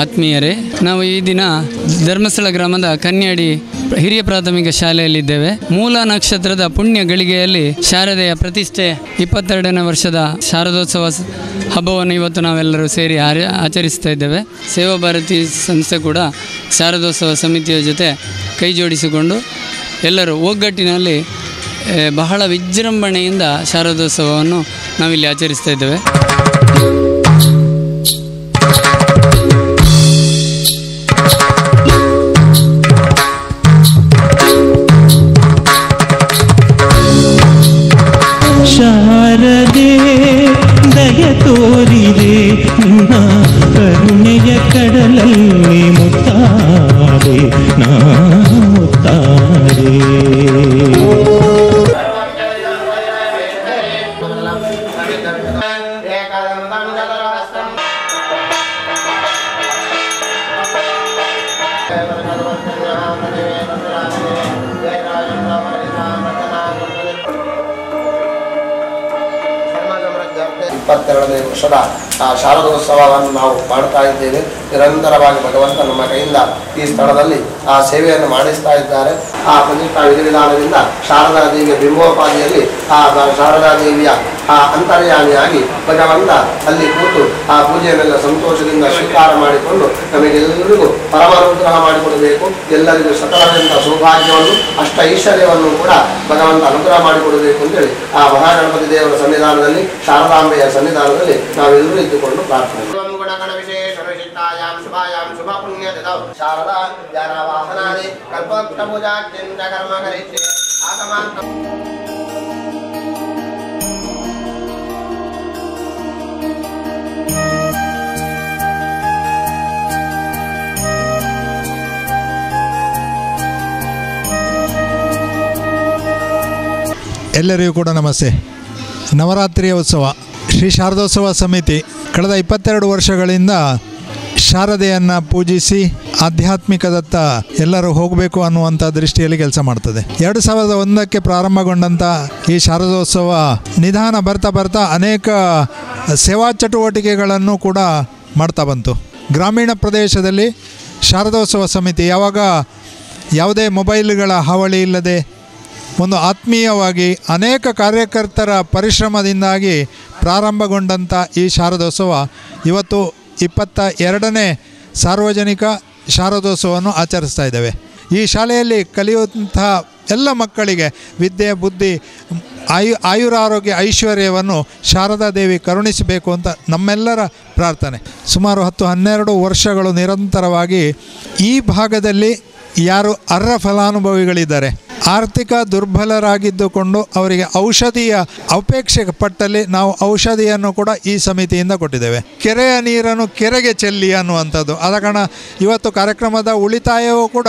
ಆತ್ಮೀಯರೇ, ನಾವು ಈ ದಿನ ಧರ್ಮಸ್ಥಳ ಗ್ರಾಮದ ಕನ್ಯಾಡಿ ಹಿರಿಯ ಪ್ರಾಥಮಿಕ ಶಾಲೆಯಲ್ಲಿದ್ದೇವೆ. ಮೂಲ ನಕ್ಷತ್ರದ ಪುಣ್ಯ ಗಳಿಗೆಯಲ್ಲಿ ಶಾರದೆಯ ಪ್ರತಿಷ್ಠೆ ಇಪ್ಪತ್ತೆರಡನೇ ವರ್ಷದ ಶಾರದೋತ್ಸವ ಹಬ್ಬವನ್ನು ಇವತ್ತು ನಾವೆಲ್ಲರೂ ಸೇರಿ ಆಚರಿಸ್ತಾ ಇದ್ದೇವೆ. ಸೇವಾ ಭಾರತಿ ಸಂಸ್ಥೆ ಕೂಡ ಶಾರದೋತ್ಸವ ಸಮಿತಿಯ ಜೊತೆ ಕೈ ಜೋಡಿಸಿಕೊಂಡು ಎಲ್ಲರೂ ಒಗ್ಗಟ್ಟಿನಲ್ಲಿ ಬಹಳ ವಿಜೃಂಭಣೆಯಿಂದ ಶಾರದೋತ್ಸವವನ್ನು ನಾವಿಲ್ಲಿ ಆಚರಿಸ್ತಾ ಇದ್ದೇವೆ. കടലല്ലേ ಇಪ್ಪತ್ತೆರಡನೇ ವರ್ಷದ ಆ ಶಾರದೋತ್ಸವವನ್ನು ನಾವು ಮಾಡ್ತಾ ಇದ್ದೇವೆ. ನಿರಂತರವಾಗಿ ಭಗವಂತ ನಮ್ಮ ಕೈಯಿಂದ ಈ ಸ್ಥಳದಲ್ಲಿ ಆ ಸೇವೆಯನ್ನು ಮಾಡಿಸ್ತಾ ಇದ್ದಾರೆ. ಆ ಪ್ರತಿಷ್ಠಾ ವಿಧಿವಿಧಾನದಿಂದ ಶಾರದಾ ದೇವಿಯ ಬಿಂಬೋಪಾದಿಯಲ್ಲಿ ಆ ಶಾರದಾ ದೇವಿಯ ಆ ಅಂತರ್ಯಾಮಿಯಾಗಿ ಭಗವಂತ ಅಲ್ಲಿ ಕೂತು ಆ ಪೂಜೆಯನ್ನೆಲ್ಲ ಸಂತೋಷದಿಂದ ಸ್ವೀಕಾರ ಮಾಡಿಕೊಂಡು ನಮಗೆಲ್ಲರಿಗೂ ಪರಮಾನುಗ್ರಹ ಮಾಡಿಕೊಡಬೇಕು. ಎಲ್ಲರಿಗೂ ಸಕಲವಾದಂಥ ಸೌಭಾಗ್ಯವನ್ನು, ಅಷ್ಟ ಐಶ್ವರ್ಯವನ್ನು ಕೂಡ ಭಗವಂತ ಅನುಗ್ರಹ ಮಾಡಿಕೊಡಬೇಕು ಅಂತೇಳಿ ಆ ಮಹಾಗಣಪತಿ ದೇವರ ಸನ್ನಿಧಾನದಲ್ಲಿ, ಶಾರದಾಂಬೆಯ ಸನ್ನಿಧಾನದಲ್ಲಿ ನಾವೆಲ್ಲರೂ ಇದ್ದುಕೊಂಡು ಪ್ರಾರ್ಥನೆ ಶಾರದಾ ಜ್ಞಾನ ವಾಹನಾದಿ ಕಲ್ಪೋಕ್ತ ಚಿಂತ ಕರ್ಮ ಕರಿಷ್ಯೆ ಎಲ್ಲರಿಗೂ ಕೂಡ ನಮಸ್ತೆ. ನವರಾತ್ರಿಯ ಉತ್ಸವ, ಶ್ರೀ ಶಾರದೋತ್ಸವ ಸಮಿತಿ ಕಳೆದ ಇಪ್ಪತ್ತೆರಡು ವರ್ಷಗಳಿಂದ ಶಾರದೆಯನ್ನು ಪೂಜಿಸಿ ಆಧ್ಯಾತ್ಮಿಕದತ್ತ ಎಲ್ಲರೂ ಹೋಗಬೇಕು ಅನ್ನುವಂಥ ದೃಷ್ಟಿಯಲ್ಲಿ ಕೆಲಸ ಮಾಡ್ತದೆ. ಎರಡು ಸಾವಿರದ ಒಂದಕ್ಕೆ ಪ್ರಾರಂಭಗೊಂಡಂಥ ಈ ಶಾರದೋತ್ಸವ ನಿಧಾನ ಬರ್ತಾ ಬರ್ತಾ ಅನೇಕ ಸೇವಾ ಚಟುವಟಿಕೆಗಳನ್ನು ಕೂಡ ಮಾಡ್ತಾ ಬಂತು. ಗ್ರಾಮೀಣ ಪ್ರದೇಶದಲ್ಲಿ ಶಾರದೋತ್ಸವ ಸಮಿತಿ ಯಾವಾಗ ಯಾವುದೇ ಮೊಬೈಲ್ಗಳ ಹಾವಳಿ ಇಲ್ಲದೆ ಒಂದು ಆತ್ಮೀಯವಾಗಿ ಅನೇಕ ಕಾರ್ಯಕರ್ತರ ಪರಿಶ್ರಮದಿಂದಾಗಿ ಪ್ರಾರಂಭಗೊಂಡಂಥ ಈ ಶಾರದೋತ್ಸವ ಇವತ್ತು ಇಪ್ಪತ್ತ ಎರಡನೇ ಸಾರ್ವಜನಿಕ ಶಾರದೋತ್ಸವವನ್ನು ಆಚರಿಸ್ತಾ ಇದ್ದೇವೆ. ಈ ಶಾಲೆಯಲ್ಲಿ ಕಲಿಯುವಂತಹ ಎಲ್ಲ ಮಕ್ಕಳಿಗೆ ವಿದ್ಯೆ, ಬುದ್ಧಿ, ಆಯು, ಆಯುರಾರೋಗ್ಯ ಐಶ್ವರ್ಯವನ್ನು ಶಾರದಾ ದೇವಿ ಕರುಣಿಸಬೇಕು ಅಂತ ನಮ್ಮೆಲ್ಲರ ಪ್ರಾರ್ಥನೆ. ಸುಮಾರು ಹತ್ತು, ಹನ್ನೆರಡು ವರ್ಷಗಳು ನಿರಂತರವಾಗಿ ಈ ಭಾಗದಲ್ಲಿ ಯಾರು ಅರ್ಹ ಫಲಾನುಭವಿಗಳಿದ್ದಾರೆ ಆರ್ಥಿಕ ದುರ್ಬಲರಾಗಿದ್ದುಕೊಂಡು ಅವರಿಗೆ ಔಷಧಿಯ ಅಪೇಕ್ಷೆ ಪಟ್ಟಲ್ಲಿ ನಾವು ಔಷಧಿಯನ್ನು ಕೂಡ ಈ ಸಮಿತಿಯಿಂದ ಕೊಟ್ಟಿದ್ದೇವೆ. ಕೆರೆಯ ನೀರನ್ನು ಕೆರೆಗೆ ಚೆಲ್ಲಿ ಅನ್ನುವಂಥದ್ದು. ಆದ ಕಾರಣ ಇವತ್ತು ಕಾರ್ಯಕ್ರಮದ ಉಳಿತಾಯವೂ ಕೂಡ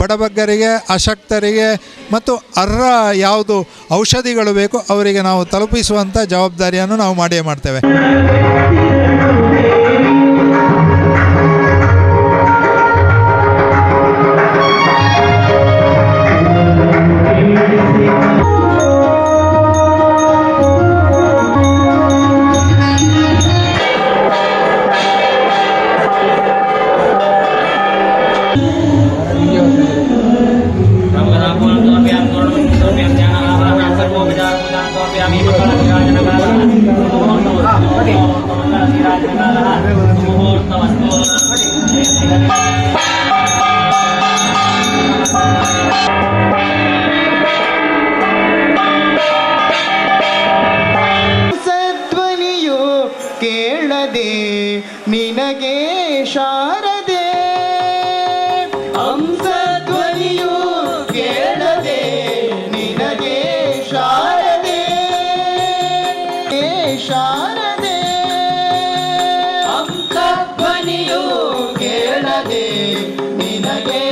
ಬಡಬಗ್ಗರಿಗೆ, ಅಶಕ್ತರಿಗೆ ಮತ್ತು ಅರ್ಹ ಯಾವುದು ಔಷಧಿಗಳು ಬೇಕು ಅವರಿಗೆ ನಾವು ತಲುಪಿಸುವಂಥ ಜವಾಬ್ದಾರಿಯನ್ನು ನಾವು ಮಾಡಿಯೇ ಮಾಡ್ತೇವೆ. ನಿನಗೆ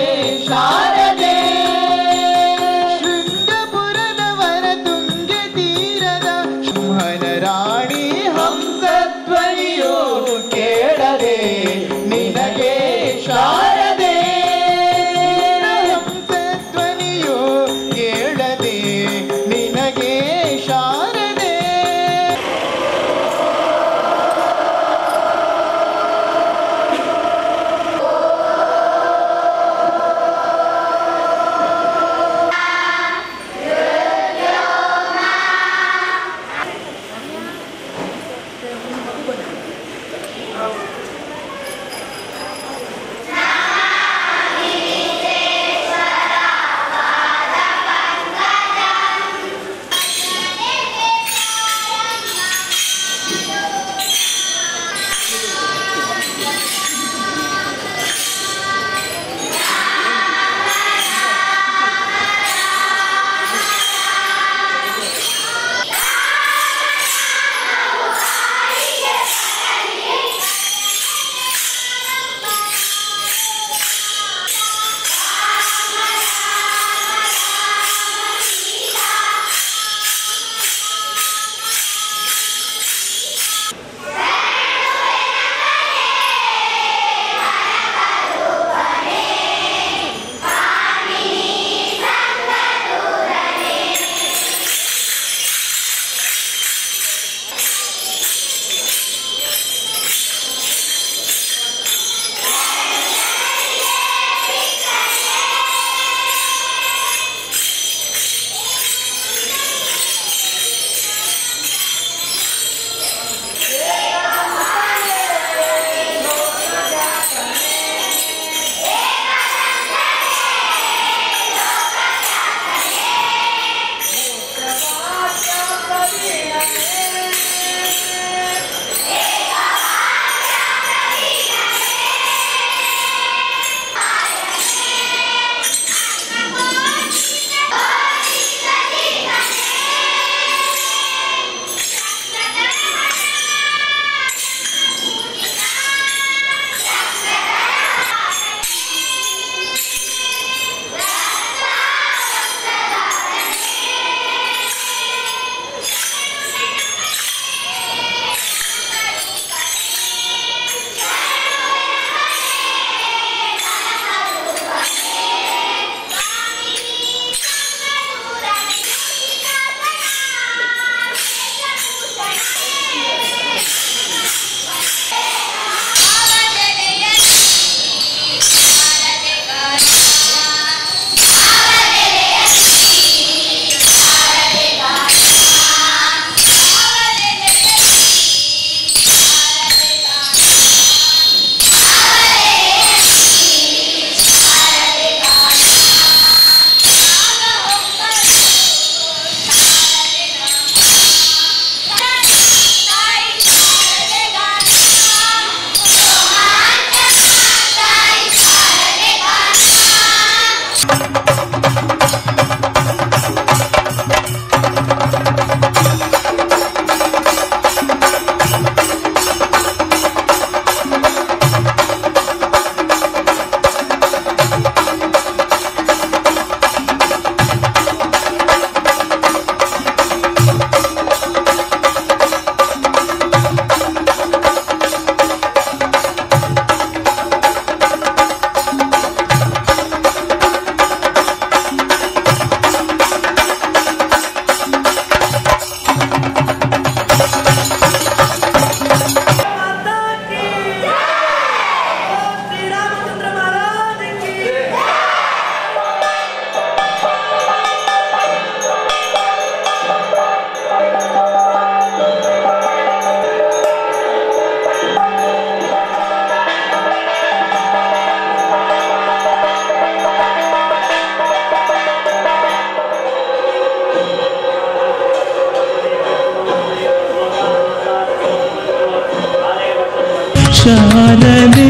ശാരദേ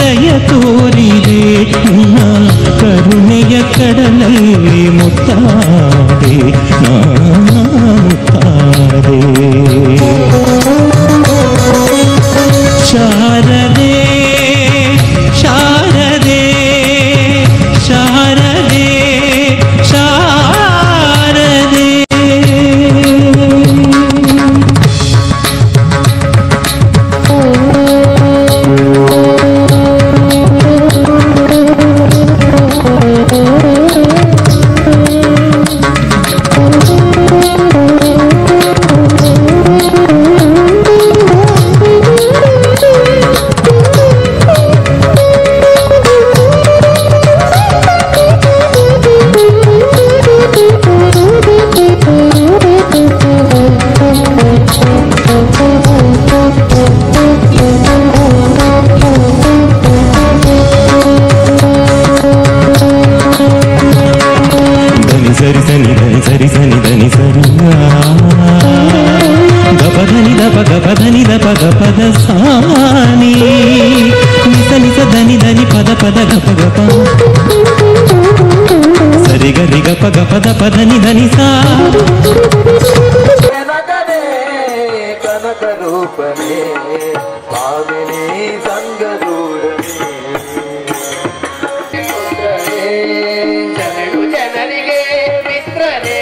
ദയ തോരിരേ കരുണയ കടലേ മുത്താരേ മുത്താരേ ശാരദേ ಗರಿ ಗಪ ಗಪ ದಪ ಧನಿ ಧನಿ ಸಾ ಕನಕನೇ ಕನಕ ರೂಪನೇ ಭಾವಿನಿ ಸಂಗದೂರನೇ ಜನರು ಜನರಿಗೆ ಮಿತ್ರನೇ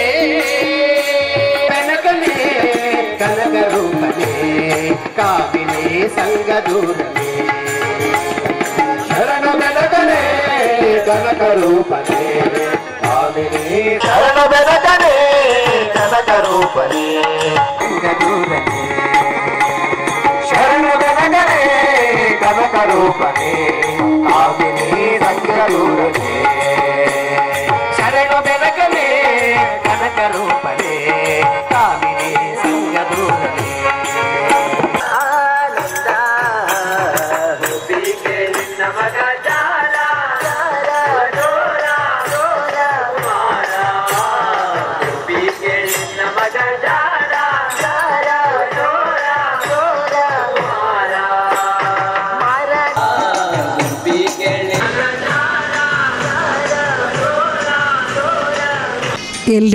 ಕನಕನೇ ಕನಕ ರೂಪನೇ ಕಾವಿನಿ ಸಂಗದೂರನೇ ಶರಣ ಬೆನಕನೇ ಕನಕ ರೂಪನೇ స్వామిని శరణ బెదకనే కనక రూపని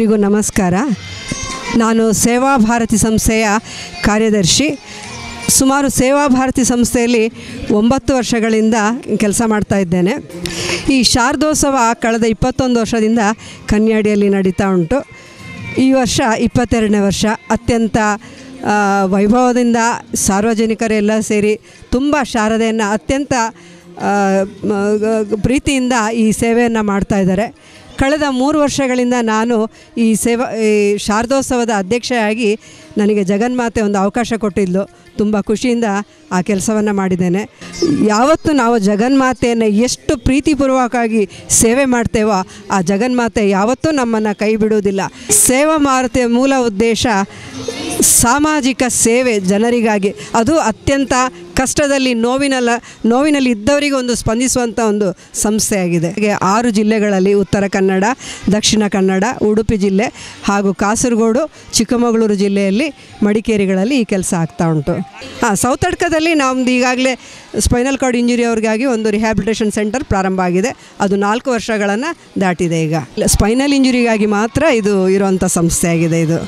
ಎಲ್ರಿಗೂ ನಮಸ್ಕಾರ. ನಾನು ಸೇವಾ ಭಾರತಿ ಸಂಸ್ಥೆಯ ಕಾರ್ಯದರ್ಶಿ. ಸುಮಾರು ಸೇವಾ ಭಾರತಿ ಸಂಸ್ಥೆಯಲ್ಲಿ ಒಂಬತ್ತು ವರ್ಷಗಳಿಂದ ಕೆಲಸ ಮಾಡ್ತಾ ಇದ್ದೇನೆ. ಈ ಶಾರದೋತ್ಸವ ಕಳೆದ ಇಪ್ಪತ್ತೊಂದು ವರ್ಷದಿಂದ ಕನ್ಯಾಡಿಯಲ್ಲಿ ನಡೀತಾ ಉಂಟು. ಈ ವರ್ಷ ಇಪ್ಪತ್ತೆರಡನೇ ವರ್ಷ. ಅತ್ಯಂತ ವೈಭವದಿಂದ ಸಾರ್ವಜನಿಕರೆಲ್ಲ ಸೇರಿ ತುಂಬ ಶಾರದೆಯನ್ನು ಅತ್ಯಂತ ಪ್ರೀತಿಯಿಂದ ಈ ಸೇವೆಯನ್ನು ಮಾಡ್ತಾ ಇದ್ದಾರೆ. ಕಳೆದ ಮೂರು ವರ್ಷಗಳಿಂದ ನಾನು ಈ ಸೇವಾ, ಈ ಶಾರದೋತ್ಸವದ ಅಧ್ಯಕ್ಷೆಯಾಗಿ ನನಗೆ ಜಗನ್ಮಾತೆ ಒಂದು ಅವಕಾಶ ಕೊಟ್ಟಿದ್ಲು. ತುಂಬ ಖುಷಿಯಿಂದ ಆ ಕೆಲಸವನ್ನು ಮಾಡಿದ್ದೇನೆ. ಯಾವತ್ತು ನಾವು ಜಗನ್ಮಾತೆಯನ್ನು ಎಷ್ಟು ಪ್ರೀತಿಪೂರ್ವಕವಾಗಿ ಸೇವೆ ಮಾಡ್ತೇವೋ ಆ ಜಗನ್ಮಾತೆ ಯಾವತ್ತೂ ನಮ್ಮನ್ನು ಕೈ ಬಿಡುವುದಿಲ್ಲ. ಸೇವಾ ಮಾರುತಿಯ ಮೂಲ ಉದ್ದೇಶ ಸಾಮಾಜಿಕ ಸೇವೆ ಜನರಿಗಾಗಿ. ಅದು ಅತ್ಯಂತ ಕಷ್ಟದಲ್ಲಿ ನೋವಿನಲ್ಲ ನೋವಿನಲ್ಲಿ ಇದ್ದವರಿಗೆ ಒಂದು ಸ್ಪಂದಿಸುವಂಥ ಒಂದು ಸಂಸ್ಥೆಯಾಗಿದೆ. ಹಾಗೆ ಆರು ಜಿಲ್ಲೆಗಳಲ್ಲಿ ಉತ್ತರ ಕನ್ನಡ, ದಕ್ಷಿಣ ಕನ್ನಡ, ಉಡುಪಿ ಜಿಲ್ಲೆ ಹಾಗೂ ಕಾಸರಗೋಡು, ಚಿಕ್ಕಮಗಳೂರು ಜಿಲ್ಲೆಯಲ್ಲಿ ಮಡಿಕೇರಿಗಳಲ್ಲಿ ಈ ಕೆಲಸ ಆಗ್ತಾ ಉಂಟು. ಹಾಂ ಸೌತಡ್ಕದಲ್ಲಿ ನಮ್ದು ಈಗಾಗಲೇ ಸ್ಪೈನಲ್ ಕಾರ್ಡ್ ಇಂಜುರಿ ಅವ್ರಿಗಾಗಿ ಒಂದು ರಿಹ್ಯಾಬಿಲಿಟೇಷನ್ ಸೆಂಟರ್ ಪ್ರಾರಂಭ ಆಗಿದೆ. ಅದು ನಾಲ್ಕು ವರ್ಷಗಳನ್ನು ದಾಟಿದೆ ಈಗ. ಸ್ಪೈನಲ್ ಇಂಜುರಿಗಾಗಿ ಮಾತ್ರ ಇದು ಇರುವಂಥ ಸಂಸ್ಥೆಯಾಗಿದೆ ಇದು.